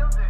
children.